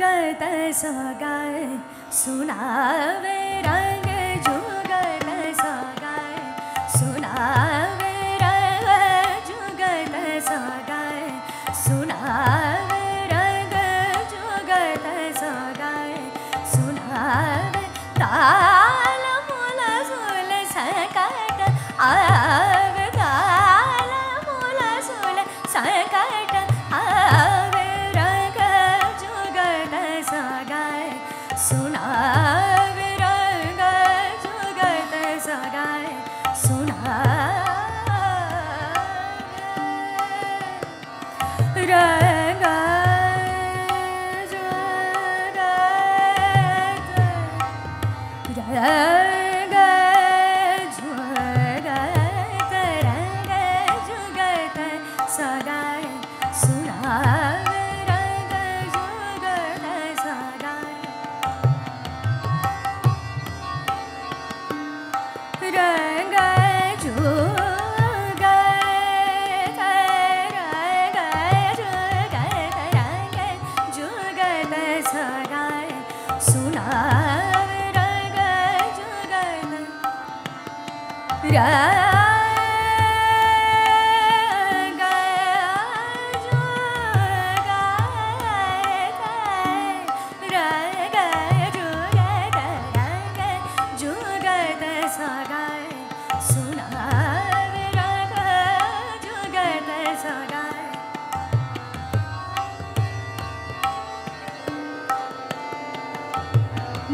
गए गत सगाए सुनावे रंग जो Yeah.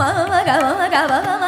ma ga ma ga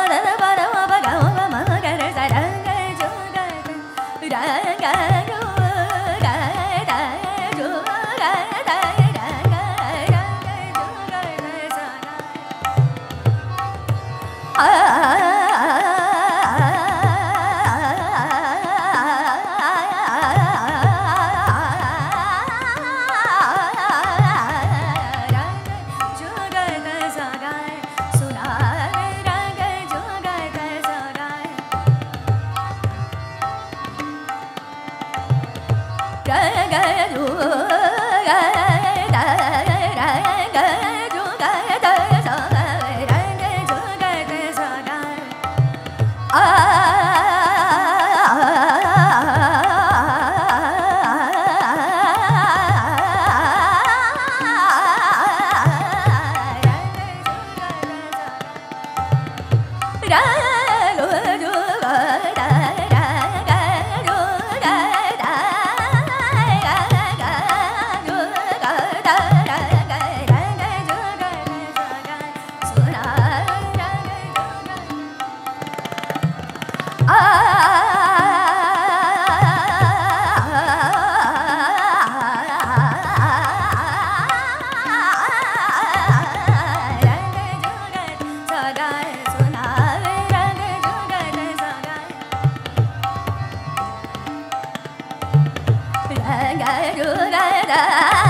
라라라라